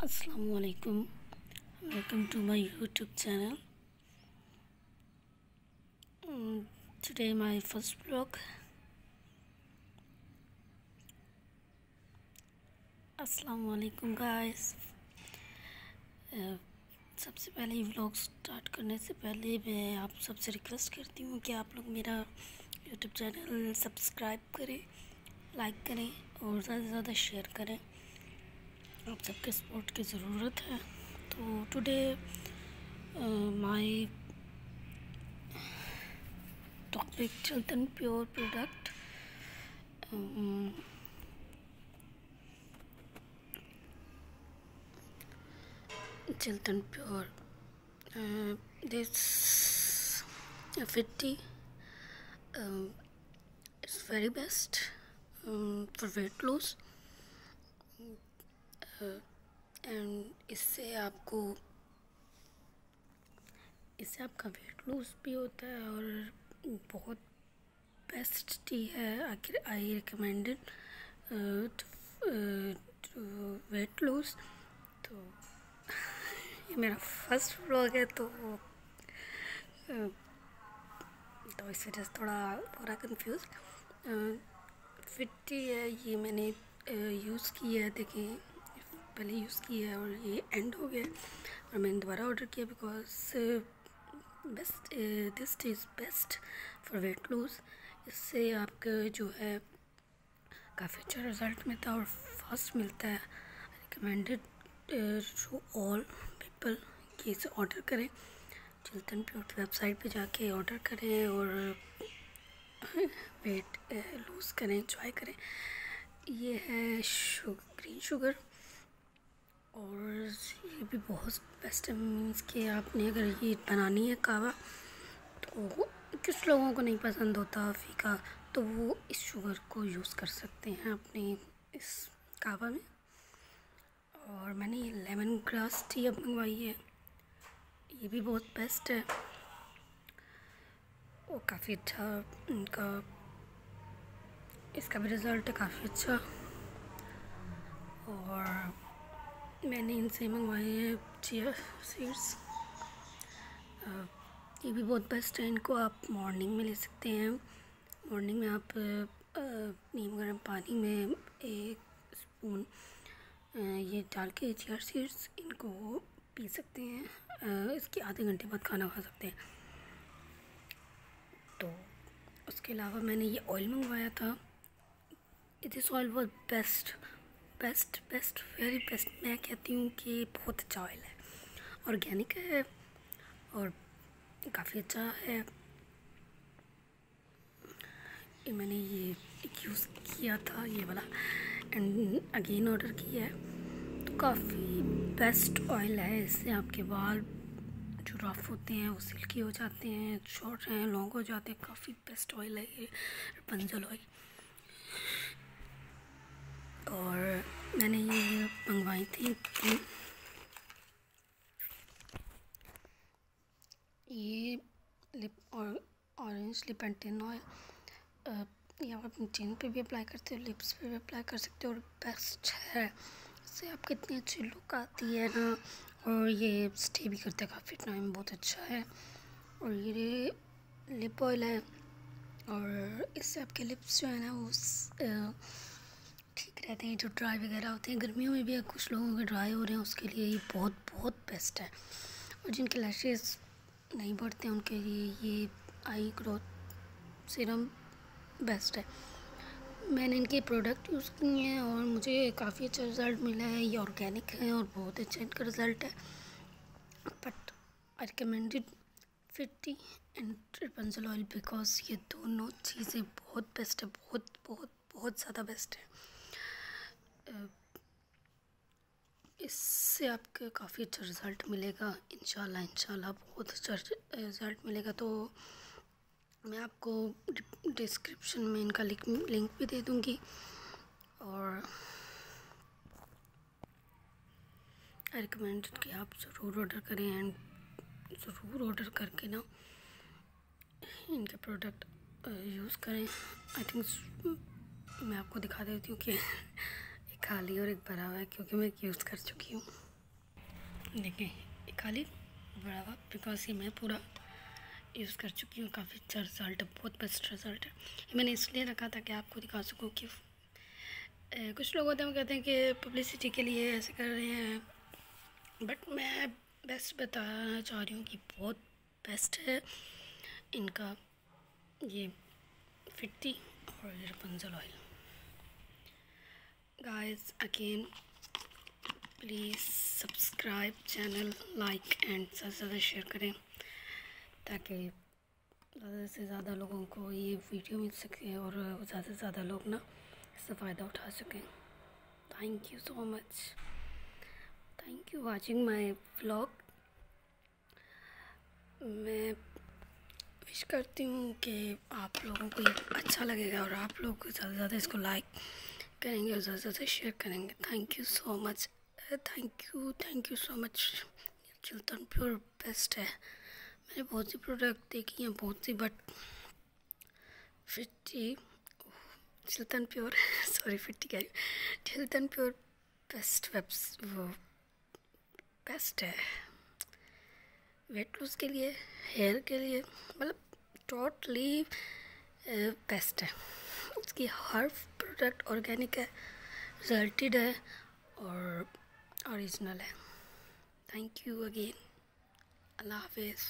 Assalamualaikum welcome to my youtube channel um, today my first vlog guys uh, सबसे पहले vlog start करने से पहले मैं आप सबसे रिक्वेस्ट करती हूँ कि आप लोग मेरा यूट्यूब चैनल सब्सक्राइब करें लाइक करें और ज़्यादा से ज़्यादा शेयर करें आप सबके सपोर्ट की ज़रूरत है? तो today my topic children pure product children pure this fifty it's very best for weight loss and इससे आपको, इससे आपका वेट लूज भी होता है और बहुत बेस्ट टी है आखिर आई रिकमेंडेड वेट लूज तो ये मेरा फ़र्स्ट व्लॉग है तो तो इस वजह से थोड़ा पूरा कंफ्यूज फिट टी है, ये मैंने यूज़ किया है, देखिए। पहले यूज़ किया है और ये एंड हो गया और मैंने दोबारा ऑर्डर किया because best this is best for weight loose इससे आपका जो है, काफ़ी अच्छा रिज़ल्ट मिलता है और फास्ट मिलता है। रिकमेंडेड टू ऑल पीपल कि इसे ऑर्डर करें। चिल्तन प्योर वेबसाइट पे जाके ऑर्डर करें और वेट लूज़ करें इंजॉय करें। ये है शुगर ग्रीन शुगर और ये भी बहुत बेस्ट है मीन्स कि आपने अगर ये बनानी है कावा तो किस लोगों को नहीं पसंद होता फीका तो वो इस शुगर को यूज़ कर सकते हैं अपने इस कावा में। और मैंने ये लेमन ग्रास टी अब मंगवाई है, ये भी बहुत बेस्ट है। और काफ़ी अच्छा इनका, इसका भी रिज़ल्ट है काफ़ी अच्छा। और मैंने इनसे मंगवाए हैं चिया सीड्स। ये भी बहुत बेस्ट है, इनको आप मॉर्निंग में ले सकते हैं। मॉर्निंग में आप नीम गर्म पानी में एक स्पून ये डाल के चियर सीड्स इनको पी सकते हैं। इसके आधे घंटे बाद खाना खा सकते हैं। तो उसके अलावा मैंने ये ऑयल मंगवाया था। This oil was best best best very best मैं कहती हूँ कि बहुत अच्छा ऑयल है। ऑर्गेनिक है और काफ़ी अच्छा है। ये मैंने ये यूज़ किया था, ये वाला। एंड अगेन ऑर्डर किया है। तो काफ़ी बेस्ट ऑयल है इससे। आपके बाल जो रफ होते हैं, वो सिल्की हो जाते हैं शॉर्ट हैं लॉन्ग हो जाते हैं। काफ़ी बेस्ट ऑयल है ये। पंजल ऑयल और मैंने ये मंगवाई थी ये लिप और orange lip and ten oil ये आप अपनी चिन पे भी अप्लाई करते हो लिप्स पे भी अप्लाई कर सकते हो और बेस्ट है। इससे आपकी इतनी अच्छी लुक आती है ना, और ये स्टे भी करते हैं काफ़ी टाइम बहुत अच्छा है। और ये लिप ऑयल है, और इससे आपके लिप्स जो है ना, वो रहते हैं, जो ड्राई वगैरह होते हैं, गर्मियों में भी कुछ लोगों के ड्राई हो रहे हैं, उसके लिए ये बहुत बहुत बेस्ट है। और जिनके लैशेज़ नहीं बढ़ते उनके लिए ये आई ग्रोथ सीरम बेस्ट है। मैंने इनके प्रोडक्ट यूज़ किए हैं और मुझे काफ़ी अच्छा रिज़ल्ट मिला है। ये ऑर्गेनिक है और बहुत अच्छा इनका रिज़ल्ट है। But I recommended fifty and ट्रिपंजल oil because ये दोनों चीज़ें बहुत बेस्ट है, बहुत बहुत बहुत ज़्यादा बेस्ट है। इससे आपके काफ़ी अच्छा रिज़ल्ट मिलेगा। इंशाल्लाह इंशाल्लाह बहुत अच्छा रिज़ल्ट मिलेगा। तो मैं आपको डिस्क्रिप्शन में इनका लिंक लिंक भी दे दूँगी। और आई रिकमेंड कि आप ज़रूर ऑर्डर करें एंड ज़रूर ऑर्डर करके ना इनके प्रोडक्ट यूज़ करें। आई थिंक मैं आपको दिखा देती हूँ कि खाली और एक भरा हुआ है क्योंकि मैं यूज़ कर चुकी हूँ। देखिए खाली बड़ा हुआ बिकॉज़ ये मैं पूरा यूज़ कर चुकी हूँ। काफ़ी अच्छा रिज़ल्ट है बहुत बेस्ट रिज़ल्ट है। मैंने इसलिए रखा था कि आपको दिखा सकूँ कि ए, कुछ लोग होते हैं कहते हैं कि पब्लिसिटी के लिए ऐसे कर रहे हैं। बट मैं बेस्ट बताना चाह रही हूँ कि बहुत बेस्ट है इनका ये फिट्टी और रपंजल oil guys again please subscribe channel like and ज़्यादा से ज़्यादा शेयर करें ताकि ज़्यादा से ज़्यादा लोगों को ये वीडियो मिल सके और ज़्यादा से ज़्यादा लोग ना इससे फ़ायदा उठा सकें। Thank you so much thank you watching my vlog मैं विश करती हूँ कि आप लोगों को ये अच्छा लगेगा और आप लोग ज़्यादा से ज़्यादा इसको लाइक करेंगे और ज़्यादा से शेयर करेंगे। Thank you so much thank you thank you so much Chiltan pure best है। मैंने बहुत सी प्रोडक्ट देखी हैं, बहुत सी but fifty Chiltan pure sorry fifty कह रही चिल्टन प्योर बेस्ट वेब्स वो बेस्ट है। वेट लूज के लिए हेयर के लिए मतलब टोटली बेस्ट है। उसकी हर प्रोडक्ट ऑर्गेनिक है रिजल्टेड है और ओरिजिनल है। थैंक यू अगेन अल्लाह हाफिज़